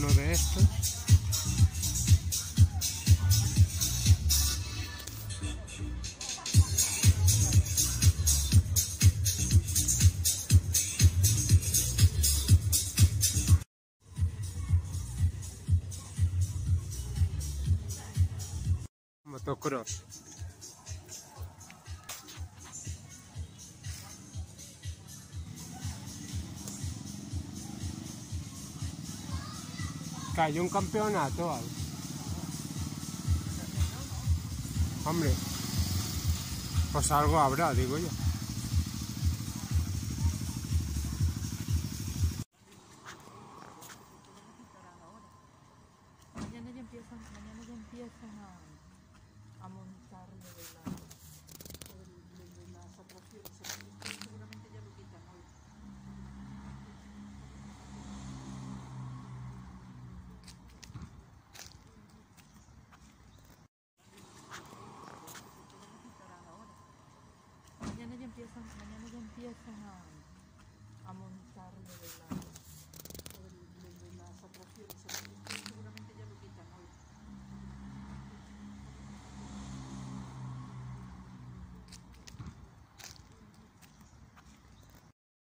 noroeste. Motocross. Cayó un campeonato, algo. Hombre, pues algo habrá, digo yo. Mañana ya empiezan, mañana ya empiezan a, a montar lo de, la, మంచిగా మంచిగా అమౌంట్